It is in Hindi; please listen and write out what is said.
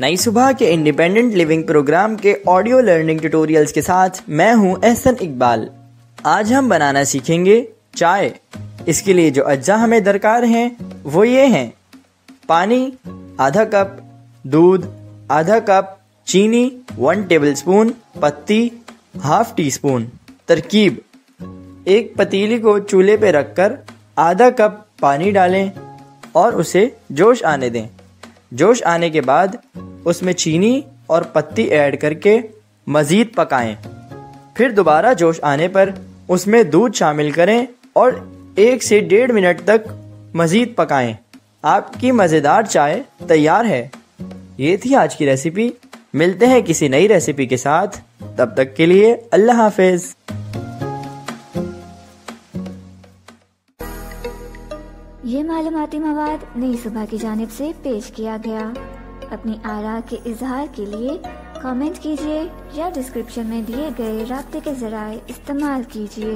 Nai Subah के इंडिपेंडेंट लिविंग प्रोग्राम के ऑडियो लर्निंग ट्यूटोरियल्स के साथ मैं हूँ एहसन इकबाल। आज हम बनाना सीखेंगे चाय। इसके लिए जो अज्जा हमें दरकार हैं, वो ये हैं। पानी, आधा कप, दूध, आधा कप, चीनी वन टेबल स्पून पत्ती हाफ़ टी स्पून तरकीब। एक पतीली को चूल्हे पे रखकर आधा कप पानी डालें और उसे जोश आने दें। जोश आने के बाद उसमें चीनी और पत्ती ऐड करके मज़ीद पकाएँ। फिर दोबारा जोश आने पर उसमें दूध शामिल करें और एक से डेढ़ मिनट तक मज़ीद पकाएँ। आपकी मज़ेदार चाय तैयार है। ये थी आज की रेसिपी। मिलते हैं किसी नई रेसिपी के साथ। तब तक के लिए अल्लाह हाफिज़। ये मालूमती मवाद नई सुबह की जानब से पेश किया गया। अपनी आरा के इजहार के लिए कमेंट कीजिए या डिस्क्रिप्शन में दिए गए रबते के जराये इस्तेमाल कीजिए।